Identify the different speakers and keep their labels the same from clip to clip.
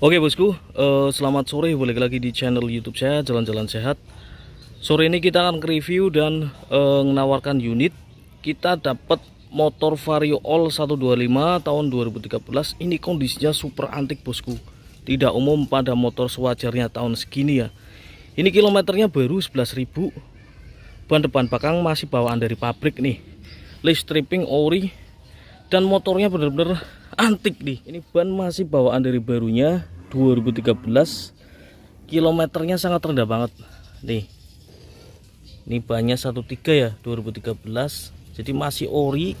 Speaker 1: Oke bosku, uh, selamat sore balik lagi di channel YouTube saya Jalan-Jalan Sehat. Sore ini kita akan review dan uh, menawarkan unit. Kita dapat motor Vario All 125 tahun 2013. Ini kondisinya super antik bosku. Tidak umum pada motor sewajarnya tahun segini ya. Ini kilometernya baru 11.000. Ban depan belakang masih bawaan dari pabrik nih. List stripping ori dan motornya benar-benar antik nih. Ini ban masih bawaan dari barunya 2013 kilometernya sangat rendah banget. Nih. Ini bannya 13 ya 2013 jadi masih ori.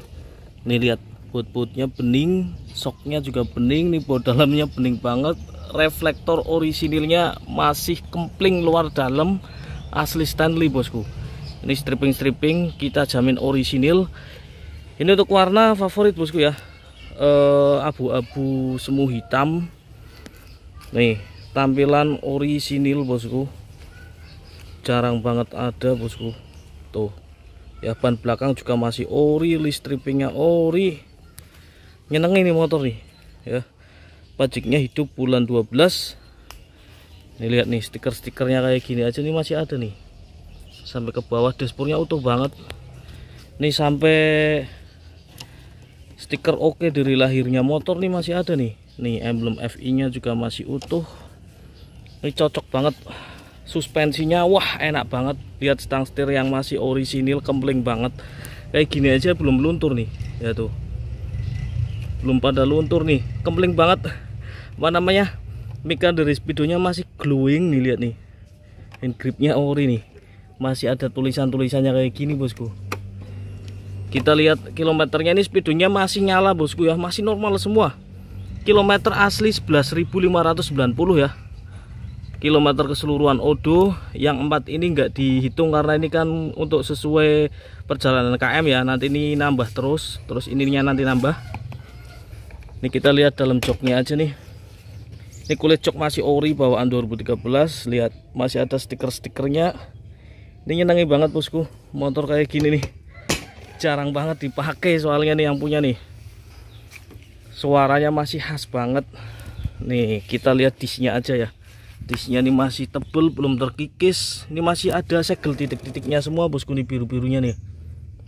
Speaker 1: Nih lihat. Boot-bootnya bening soknya juga bening nih baut dalamnya bening banget. Reflektor orisinilnya masih kempling luar dalam. Asli Stanley bosku. Ini stripping-stripping kita jamin orisinil ini untuk warna favorit bosku ya. Eh, abu-abu uh, semu hitam. Nih tampilan orisinil bosku. Jarang banget ada bosku. Tuh ya ban belakang juga masih ori list ori. Nyeneng ini motor nih ya. Pajaknya hidup bulan 12 nih lihat nih stiker-stikernya kayak gini aja nih masih ada nih. Sampai ke bawah dashboardnya utuh banget. Nih sampai stiker oke dari lahirnya motor nih masih ada nih. Nih emblem FI nya juga masih utuh. Ini cocok banget. Suspensinya wah enak banget. Lihat stang setir yang masih orisinil kempling banget. Kayak gini aja belum luntur nih. Ya tuh. Belum pada luntur nih. Kempling banget. Apa namanya? Mika dari speedonya masih glowing nih lihat nih. Hand gripnya ori nih. Masih ada tulisan-tulisannya kayak gini bosku kita lihat kilometernya ini speedonya masih nyala bosku ya. Masih normal semua. Kilometer asli 11.590 ya. Kilometer keseluruhan. Odo yang empat ini enggak dihitung karena ini kan untuk sesuai perjalanan KM ya. Nanti ini nambah terus terus ininya nanti nambah. Ini kita lihat dalam joknya aja nih. Ini kulit jok masih ori bawaan 2013 lihat masih ada stiker-stikernya. Ini nyenangi banget bosku. Motor kayak gini nih jarang banget dipakai soalnya nih yang punya nih. Suaranya masih khas banget. Nih kita lihat disnya aja ya. Disnya nih masih tebel belum terkikis. Ini masih ada segel titik-titiknya semua bosku nih biru-birunya nih.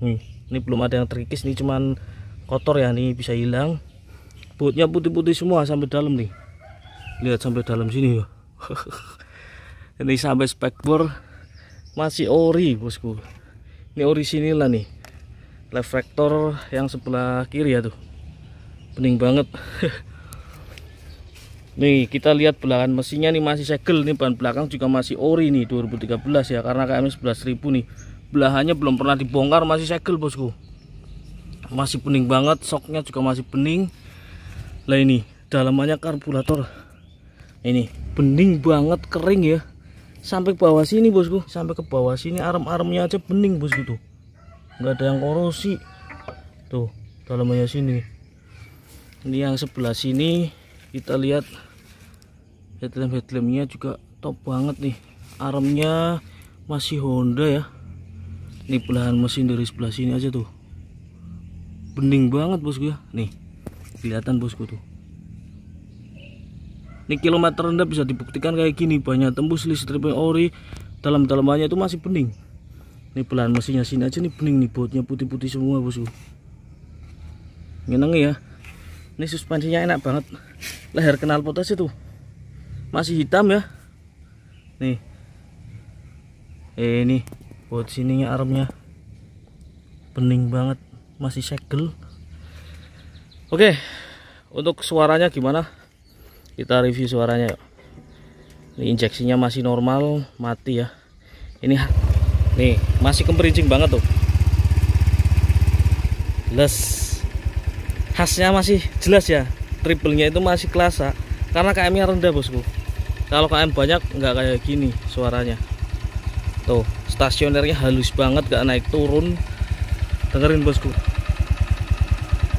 Speaker 1: Nih ini belum ada yang terkikis nih cuman kotor ya nih bisa hilang. Bootnya putih-putih semua sampai dalam nih. Lihat sampai dalam sini ya. Ini sampai spekbor masih ori bosku. Ini ori sinilah nih reflektor yang sebelah kiri ya tuh. Bening banget. Nih kita lihat belahan mesinnya nih masih segel nih. Ban belakang juga masih ori nih 2013 ya karena KM 11.000 nih. Belahannya belum pernah dibongkar masih segel bosku. Masih bening banget soknya juga masih bening. Lah ini dalamannya karburator. Ini bening banget kering ya. Sampai ke bawah sini bosku. Sampai ke bawah sini arem-aremnya aja bening bosku tuh nggak ada yang korosi. Tuh dalamnya sini. Ini yang sebelah sini kita lihat headlamp headlampnya juga top banget nih. Armnya masih Honda ya. Ini belahan mesin dari sebelah sini aja tuh. Bening banget bosku ya. Nih kelihatan bosku tuh. Ini kilometer rendah bisa dibuktikan kayak gini. Banyak tembus listrik ori. Dalam dalamannya itu masih bening ini pelan mesinnya sini aja nih bening nih bautnya putih-putih semua bosku. Nyeneng ya. Ini suspensinya enak banget. Leher kenal potas itu. Masih hitam ya. Nih. Eh ini buat sininya armnya bening banget. Masih segel. Oke. Untuk suaranya gimana? Kita review suaranya yuk. Ini injeksinya masih normal mati ya. Ini nih masih kemperincing banget tuh. Les. Khasnya masih jelas ya. Triplenya itu masih kelasa karena KM nya rendah bosku. Kalau KM banyak nggak kayak gini suaranya. Tuh stasionernya halus banget gak naik turun. Dengerin bosku.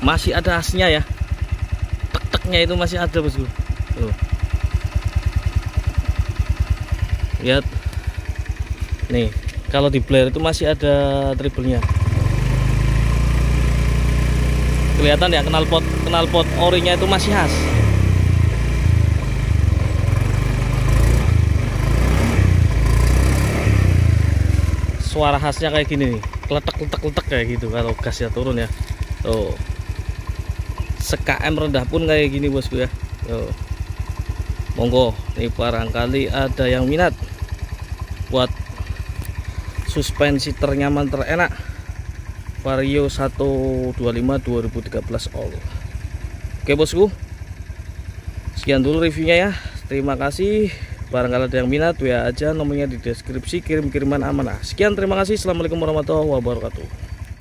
Speaker 1: Masih ada asnya ya. Tek-teknya itu masih ada bosku. Tuh. Lihat. Nih kalau di Blair itu masih ada triplenya. Kelihatan ya knalpot knalpot orinya itu masih khas. Suara khasnya kayak gini nih letek letek letek kayak gitu. Kalau gasnya turun ya. Tuh. Sekm rendah pun kayak gini bosku ya. Tuh. Monggo nih barangkali ada yang minat buat suspensi ternyaman terenak. Vario 125 2013 all. Oke bosku. Sekian dulu reviewnya ya. Terima kasih. Barangkali ada yang minat ya aja nomornya di deskripsi. Kirim kiriman amanah. Sekian terima kasih. Assalamualaikum warahmatullahi wabarakatuh